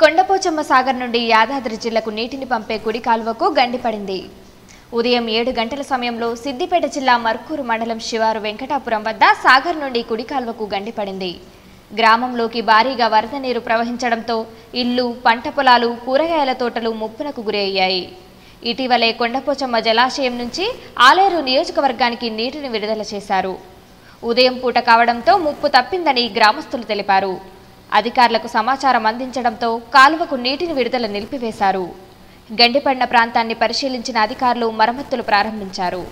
కొండపోచమ్మ సాగర్ నుండి యాదాద్రి జిల్లాకు నీటిని పంపే గుడి కాలువకు గండిపడింది ఉదయం ఏడు గంటల సమయంలో సిద్దిపేట జిల్లా మర్కూరు మండలం శివారు వెంకటాపురం వద్ద సాగర్ నుండి కుడి కాలువకు గండిపడింది గ్రామంలోకి భారీగా వరద నీరు ప్రవహించడంతో ఇల్లు పంట పొలాలు కూరగాయల తోటలు ముప్పునకు గురయ్యాయి. ఇటీవలే కొండపోచమ్మ జలాశయం నుంచి ఆలేరు నియోజకవర్గానికి నీటిని విడుదల చేశారు. ఉదయం పూట కావడంతో ముప్పు తప్పిందని గ్రామస్తులు తెలిపారు. అధికారులకు సమాచారం అందించడంతో కాలువకు నీటిని విడుదల నిలిపివేశారు. గండిపడిన ప్రాంతాన్ని పరిశీలించిన అధికారులు మరమ్మతులు ప్రారంభించారు.